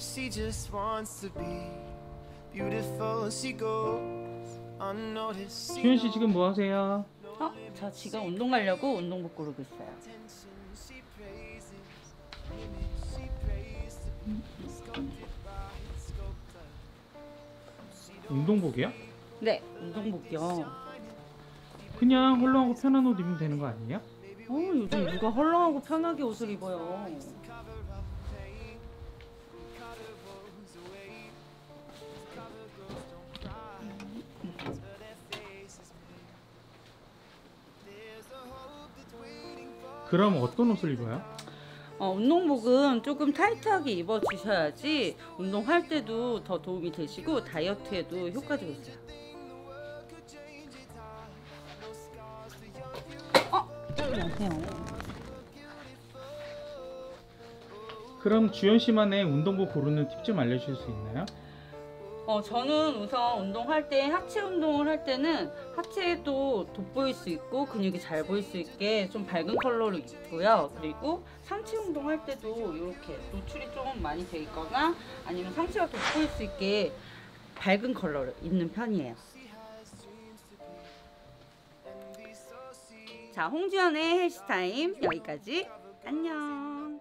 She just wants to be beautiful. She goes unnoticed. She 주현 씨 지금 뭐 하세요? 어? 저 지금 운동 가려고 운동복 고르고 있어요. 운동복이요? 네, 운동복이요. 그냥 헐렁하고 편한 옷 입으면 되는 거 아니에요? 어, 요즘 누가 헐렁하고 편하게 옷을 입어요. 그럼 어떤 옷을 입어요? 어, 운동복은 조금 타이트하게 입어 주셔야지 운동할 때도 더 도움이 되시고 다이어트에도 효과적이 있어요. 어, 안녕하세요. 그럼 주현 씨만의 운동복 고르는 팁 좀 알려주실 수 있나요? 어, 저는 우선 운동할 때 하체 운동을 할 때는 하체도 돋보일 수 있고 근육이 잘 보일 수 있게 좀 밝은 컬러로 입고요. 그리고 상체 운동할 때도 이렇게 노출이 좀 많이 돼 있거나 아니면 상체가 돋보일 수 있게 밝은 컬러를 입는 편이에요. 자, 홍지연의 헬스타임 여기까지. 안녕.